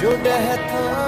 जो डहता